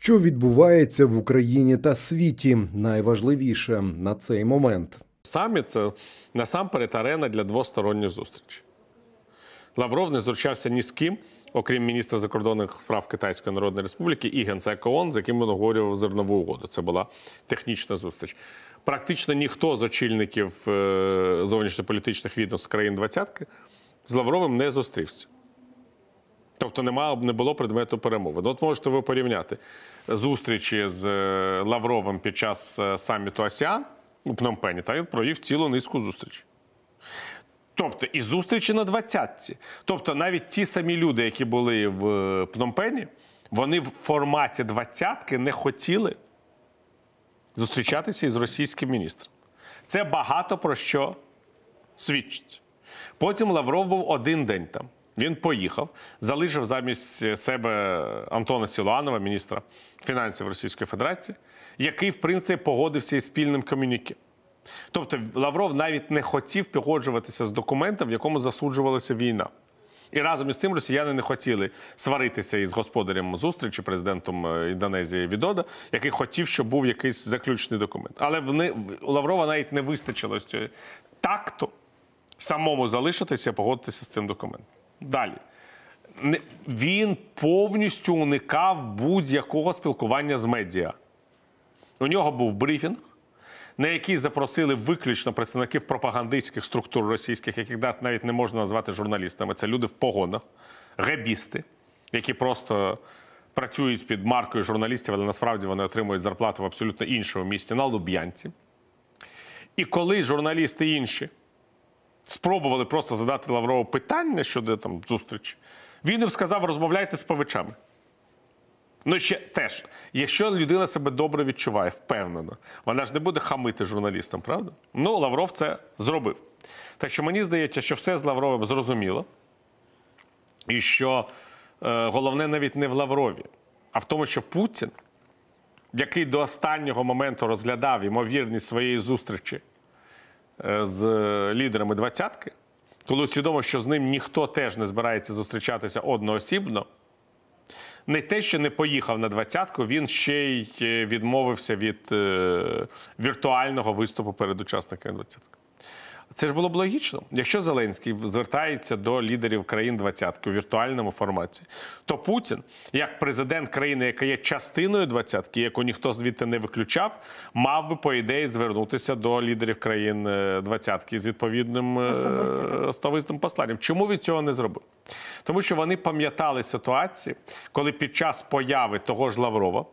Що відбувається в Україні та світі? Найважливіше на цей момент. Саміт це насамперед арена для двосторонніх зустрічей. Лавров не зустрічався ні з ким, окрім міністра закордонних справ Китайської Народної Республіки і генсека ООН, з яким він обговорював зернову угоду. Це була технічна зустріч. Практично ніхто з очільників е, зовнішньополітичних відомств країн двадцятки з Лавровим не зустрівся. Тобто нема, не було предмету перемовин. От можете ви порівняти зустрічі з е, Лавровим під час е, саміту АСіАН у Пномпені, та він провів цілу низку зустрічей. Тобто і зустрічі на двадцятці. Тобто навіть ті самі люди, які були в е, Пномпені, вони в форматі двадцятки не хотіли зустрічатися із російським міністром. Це багато про що свідчить. Потім Лавров був один день там. Він поїхав, залишив замість себе Антона Сілуанова, міністра фінансів Російської Федерації, який, в принципі, погодився із спільним комюніке. Тобто Лавров навіть не хотів погоджуватися з документом, в якому засуджувалася війна. І разом із цим росіяни не хотіли сваритися із господарем зустрічі, президентом е, Індонезії Відода, який хотів, щоб був якийсь заключний документ. Але у Лаврова навіть не вистачило з цього такту самому залишитися, погодитися з цим документом. Далі. Він повністю уникав будь-якого спілкування з медіа. У нього був брифінг, на який запросили виключно представників пропагандистських структур російських, яких навіть не можна назвати журналістами. Це люди в погонах, гебісти, які просто працюють під маркою журналістів, але насправді вони отримують зарплату в абсолютно іншому місці на Луб'янці. І коли журналісти інші спробували просто задати Лаврову питання щодо там зустрічі, він їм сказав, розмовляйте з павичами. Ну, ще теж, якщо людина себе добре відчуває, впевнено, вона ж не буде хамити журналістам, правда? Ну, Лавров це зробив. Так що мені здається, що все з Лавровим зрозуміло, і що е, головне навіть не в Лаврові, а в тому, що Путін, який до останнього моменту розглядав ймовірність своєї зустрічі з лідерами двадцятки, коли усвідомив, що з ним ніхто теж не збирається зустрічатися одноосібно не те, що не поїхав на двадцятку, він ще й е, відмовився від е, віртуального виступу перед учасниками двадцятки. Це ж було б логічно. Якщо Зеленський звертається до лідерів країн двадцятки у віртуальному форматі, то Путін, як президент країни, яка є частиною двадцятки, яку ніхто звідти не виключав, мав би по ідеї звернутися до лідерів країн е, двадцятки з відповідним е, особистим посланням. Чому він цього не зробив? Тому що вони пам'ятали ситуації, коли під час появи того ж Лаврова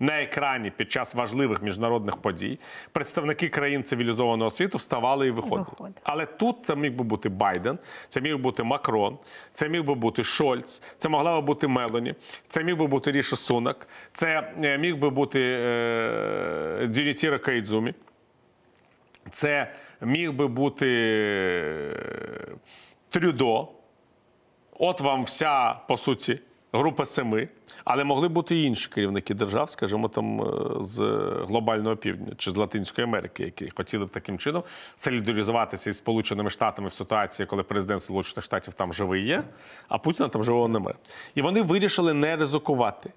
на екрані під час важливих міжнародних подій представники країн цивілізованого світу вставали і виходили. Виходи. Але тут це міг би бути Байден, це міг бути Макрон, це міг би бути Шольц, це могла би бути Мелоні, це міг би бути Ріші Сунак, це е, міг би бути е, Дюнітіра Кайдзумі, це міг би бути е, Трюдо. От вам вся по суті група семи, але могли бути і інші керівники держав, скажімо, там е, з глобального півдня чи з Латинської Америки, які хотіли б таким чином солідаризуватися із Сполученими Штатами в ситуації, коли президент Сполучених Штатів там живий є, а Путіна там живого немає. І вони вирішили не ризикувати.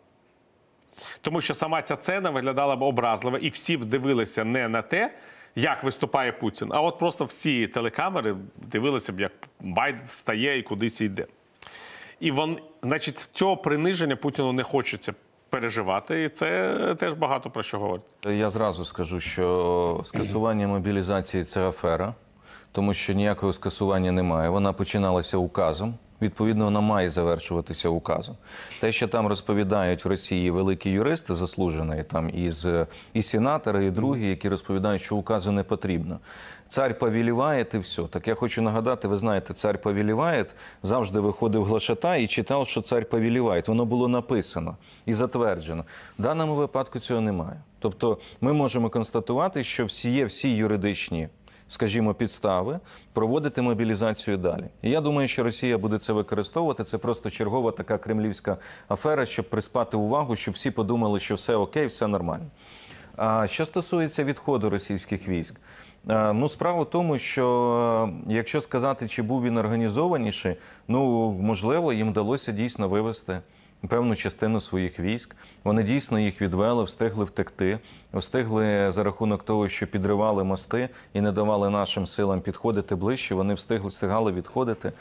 Тому що сама ця цена виглядала б образливо, і всі б дивилися не на те, як виступає Путін, а от просто всі телекамери дивилися б, як Байден встає і кудись йде. І вон, значить, цього приниження Путіну не хочеться переживати, і це теж багато про що говорить. Я зразу скажу, що скасування мобілізації це афера, тому що ніякого скасування немає. Вона починалася указом. Відповідно, вона має завершуватися указом. Те, що там розповідають в Росії великі юристи, заслужені там із і сенатори, і другі, які розповідають, що указу не потрібно. Цар повіліває, і все. Так я хочу нагадати, ви знаєте, цар повіліває завжди виходив глашата і читав, що цар повіліває. Воно було написано і затверджено. В даному випадку цього немає. Тобто, ми можемо констатувати, що всі є всі юридичні скажімо, підстави проводити мобілізацію далі. І я думаю, що Росія буде це використовувати. Це просто чергова така кремлівська афера, щоб приспати увагу, щоб всі подумали, що все окей, все нормально. А що стосується відходу російських військ, ну справа в тому, що якщо сказати, чи був він організованіший, ну можливо, їм вдалося дійсно вивести певну частину своїх військ. Вони дійсно їх відвели, встигли втекти, встигли за рахунок того, що підривали мости і не давали нашим силам підходити ближче. Вони встигли встигали відходити,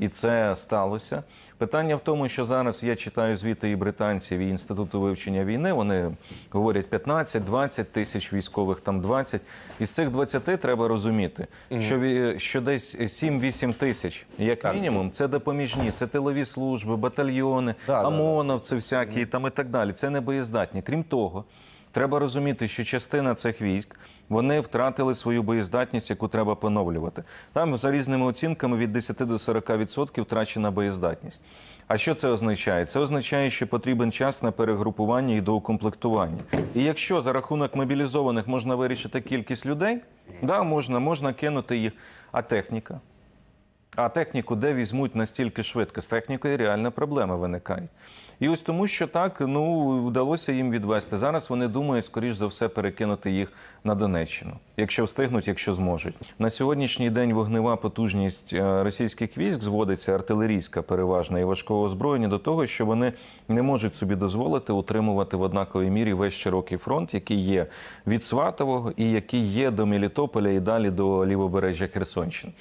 і це сталося. Питання в тому, що зараз я читаю звіти і британців і інституту вивчення війни. Вони говорять 15-20 тисяч військових, там 20. Із цих 20 треба розуміти, що ві- що десь 7-8 тисяч, як мінімум, це допоміжні, це тилові служби, батальйони, Да, да, да. ОМОНовці всякі там і так далі. Це не боєздатні. Крім того, треба розуміти, що частина цих військ вони втратили свою боєздатність, яку треба поновлювати. Там за різними оцінками від 10 до 40% втрачена боєздатність. А що це означає? Це означає, що потрібен час на перегрупування і доукомплектування. І якщо за рахунок мобілізованих можна вирішити кількість людей, да, можна, можна кинути їх. А техніка? А техніку де візьмуть настільки швидко? З технікою реальна проблема виникає. І ось тому, що так ну вдалося їм відвести. Зараз вони думають, скоріш за все, перекинути їх на Донеччину, якщо встигнуть, якщо зможуть. На сьогоднішній день вогнева потужність е, російських військ зводиться артилерійська переважна і важкого озброєння до того, що вони не можуть собі дозволити утримувати в однаковій мірі весь широкий фронт, який є від Сватового і який є до Мелітополя і далі до лівобережжя Херсонщини.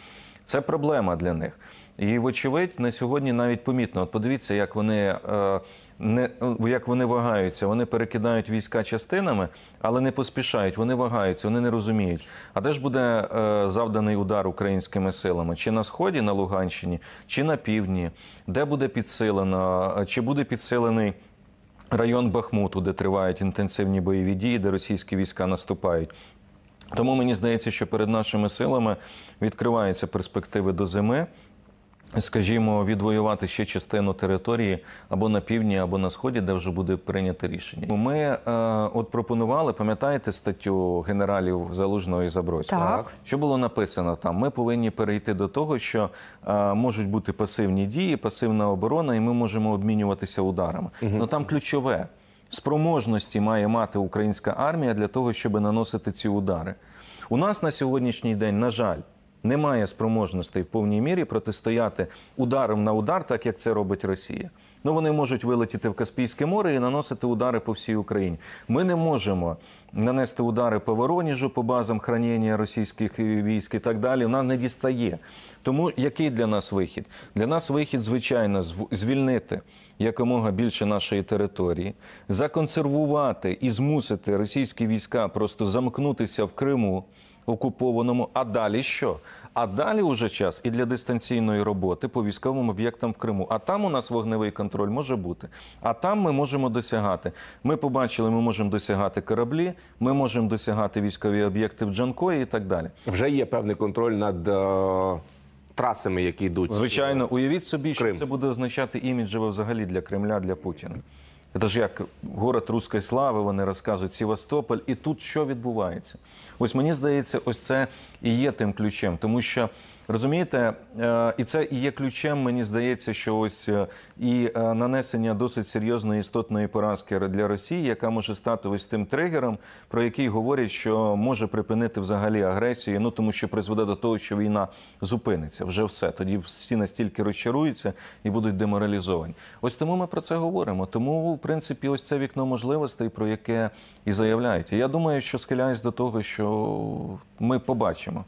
Це проблема для них. І, вочевидь, на сьогодні навіть помітно. От подивіться, як вони, е, не, як вони вагаються. Вони перекидають війська частинами, але не поспішають. Вони вагаються, вони не розуміють. А де ж буде е, завданий удар українськими силами? Чи на сході, на Луганщині, чи на півдні? Де буде підсилено? Е, Чи буде підсилений? Район Бахмуту, де тривають інтенсивні бойові дії, де російські війська наступають. Тому мені здається, що перед нашими силами відкриваються перспективи до зими. Скажімо, відвоювати ще частину території або на півдні, або на сході, де вже буде прийнято рішення. Ми е, от пропонували, пам'ятаєте статтю генералів Залужного і Забродського? Так. Що було написано там? Ми повинні перейти до того, що е, можуть бути пасивні дії, пасивна оборона, і ми можемо обмінюватися ударами. Ну там ключове спроможності має мати українська армія для того, щоб наносити ці удари. У нас на сьогоднішній день, на жаль, немає спроможностей в повній мірі протистояти ударом на удар, так як це робить Росія. Ну вони можуть вилетіти в Каспійське море і наносити удари по всій Україні. Ми не можемо нанести удари по Вороніжу, по базам хранення російських військ і так далі. Вона не дістає. Тому який для нас вихід? Для нас вихід, звичайно, звільнити якомога більше нашої території, законсервувати і змусити російські війська просто замкнутися в Криму окупованому. А далі що? А далі уже час і для дистанційної роботи по військовим об'єктам в Криму. А там у нас вогневий контроль може бути. А там ми можемо досягати. Ми побачили, ми можемо досягати кораблі, ми можемо досягати військові об'єкти в Джанкої і так далі. Вже є певний контроль над е, трасами, які йдуть. Звичайно, уявіть собі, що Крим. це буде означати іміджево взагалі для Кремля, для Путіна. Це ж як город руської слави, вони розказують Севастополь, і тут що відбувається? Ось мені здається, ось це і є тим ключем, тому що розумієте, е, і це і є ключем. Мені здається, що ось е, і е, нанесення досить серйозної істотної поразки для Росії, яка може стати ось тим тригером, про який говорять, що може припинити взагалі агресію. Ну тому що призведе до того, що війна зупиниться. Вже все. Тоді всі настільки розчаруються і будуть деморалізовані. Ось тому ми про це говоримо. Тому, принципі, ось це вікно можливостей, про яке і заявляють. Я думаю, що схиляюсь до того, що ми побачимо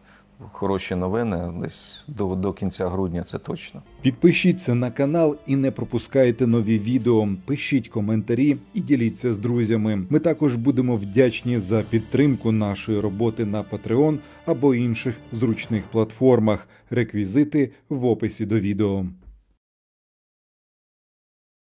хороші новини десь до, до кінця грудня. Це точно. Підпишіться на канал і не пропускайте нові відео. Пишіть коментарі і діліться з друзями. Ми також будемо вдячні за підтримку нашої роботи на Patreon або інших зручних платформах. Реквізити в описі до відео.